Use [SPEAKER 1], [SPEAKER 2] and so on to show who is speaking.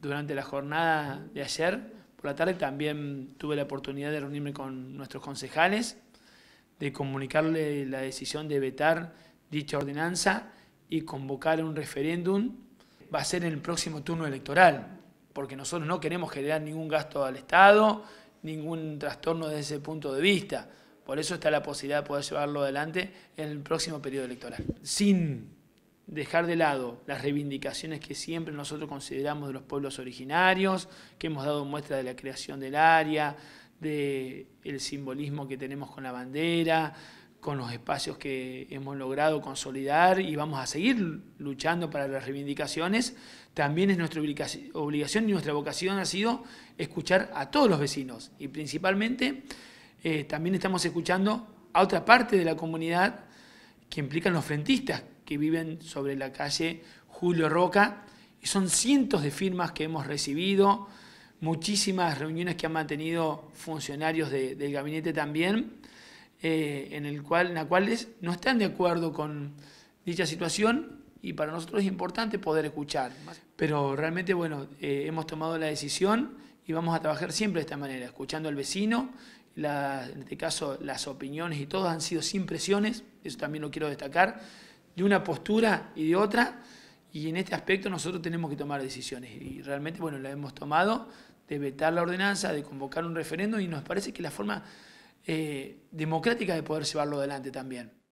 [SPEAKER 1] durante la jornada de ayer, por la tarde, también tuve la oportunidad de reunirme con nuestros concejales, de comunicarle la decisión de vetar dicha ordenanza y convocar un referéndum. Va a ser en el próximo turno electoral, porque nosotros no queremos generar ningún gasto al Estado, ningún trastorno desde ese punto de vista. Por eso está la posibilidad de poder llevarlo adelante en el próximo periodo electoral. Sin dejar de lado las reivindicaciones que siempre nosotros consideramos de los pueblos originarios, que hemos dado muestra de la creación del área, del simbolismo que tenemos con la bandera, con los espacios que hemos logrado consolidar y vamos a seguir luchando para las reivindicaciones. También es nuestra obligación y nuestra vocación ha sido escuchar a todos los vecinos y principalmente eh, también estamos escuchando a otra parte de la comunidad que implican los frentistas, que viven sobre la calle Julio Roca. Y son cientos de firmas que hemos recibido, muchísimas reuniones que han mantenido funcionarios del gabinete también, eh, en, el cual, en las cuales no están de acuerdo con dicha situación y para nosotros es importante poder escuchar. Pero realmente, bueno, eh, hemos tomado la decisión y vamos a trabajar siempre de esta manera, escuchando al vecino, en este caso las opiniones y todo han sido sin presiones, eso también lo quiero destacar de una postura y de otra, y en este aspecto nosotros tenemos que tomar decisiones. Y realmente, bueno, la hemos tomado de vetar la ordenanza, de convocar un referéndum, y nos parece que la forma eh, democrática de poder llevarlo adelante también.